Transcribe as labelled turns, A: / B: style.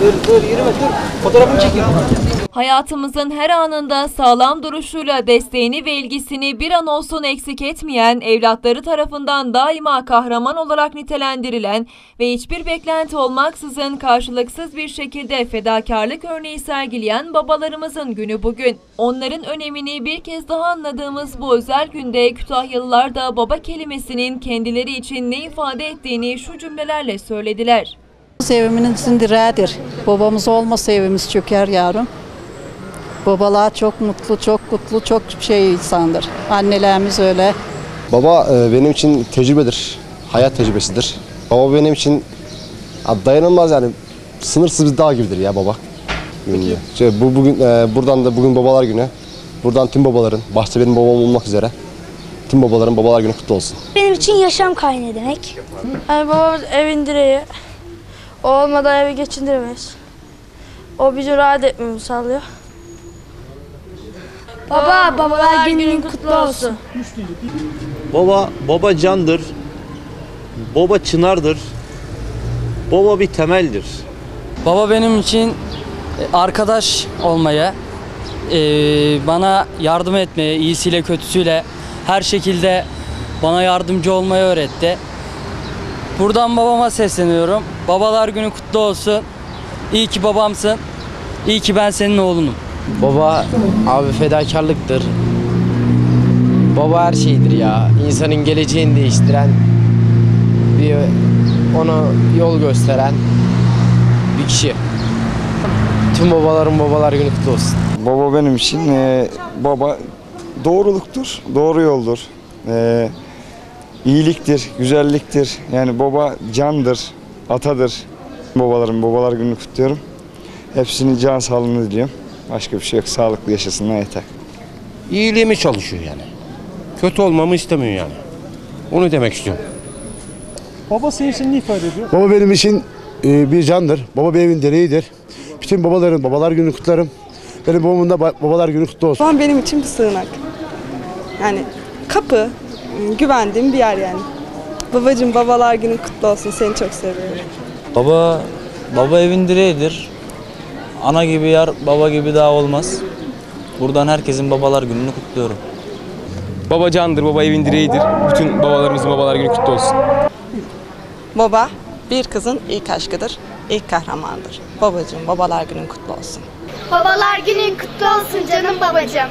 A: Dur dur yürüme dur. Fotoğrafını çekeyim.
B: Hayatımızın her anında sağlam duruşuyla desteğini ve ilgisini bir an olsun eksik etmeyen, evlatları tarafından daima kahraman olarak nitelendirilen ve hiçbir beklenti olmaksızın karşılıksız bir şekilde fedakarlık örneği sergileyen babalarımızın günü bugün. Onların önemini bir kez daha anladığımız bu özel günde Kütahyalılar da baba kelimesinin kendileri için ne ifade ettiğini şu cümlelerle söylediler.
C: Evimizin direğidir. Babamız olmasa evimiz çöker yavrum. Babalar çok mutlu, çok kutlu, çok şey insandır. Annelerimiz öyle.
D: Baba e, benim için tecrübedir. Hayat tecrübesidir. Baba benim için ya dayanılmaz yani sınırsız bir dağ gibidir ya baba. Peki. Şey, bu bugün e, buradan da bugün babalar günü. Buradan tüm babaların, başta benim babam olmak üzere tüm babaların babalar günü kutlu olsun.
E: Benim için yaşam kaynağı demek.
F: Yani babamız evin direği. O olmadan evi geçindiremeyiz. O bizim rahat etmemizi sağlıyor.
E: Baba, babalar günün kutlu olsun.
G: Baba, baba candır. Baba çınardır. Baba bir temeldir.
H: Baba benim için e, arkadaş olmaya, e, bana yardım etmeye, iyisiyle kötüsüyle her şekilde bana yardımcı olmayı öğretti. Buradan babama sesleniyorum. Babalar günü kutlu olsun. İyi ki babamsın. İyi ki ben senin oğlunum.
I: Baba abi fedakarlıktır. Baba her şeydir ya. İnsanın geleceğini değiştiren, bir ona yol gösteren bir kişi. Tüm babaların babalar günü kutlu olsun.
J: Baba benim için e, baba doğruluktur, doğru yoldur. E, iyiliktir, güzelliktir. Yani baba candır, atadır. Babaların babalar gününü kutluyorum. Hepsinin can sağlığını diliyorum. Başka bir şey yok. Sağlıklı yaşasınlar yeter.
K: iyiliğimi çalışıyor yani. Kötü olmamı istemiyor yani. Onu demek istiyorum.
A: Baba senin için ne ifade ediyor?
L: Baba benim için e, bir candır. Baba benim direğidir. Bütün babaların babalar günü kutlarım. Benim babamın da ba- babalar günü kutlu olsun.
M: Babam benim için bir sığınak. Yani kapı, güvendiğim bir yer yani. Babacım babalar günün kutlu olsun. Seni çok seviyorum.
H: Baba, baba evin direğidir. Ana gibi yer, baba gibi daha olmaz. Buradan herkesin babalar gününü kutluyorum.
I: Baba candır, baba evin direğidir. Bütün babalarımızın babalar günü kutlu olsun.
M: Baba bir kızın ilk aşkıdır, ilk kahramandır. Babacım babalar günün kutlu olsun.
E: Babalar günün kutlu olsun canım babacığım.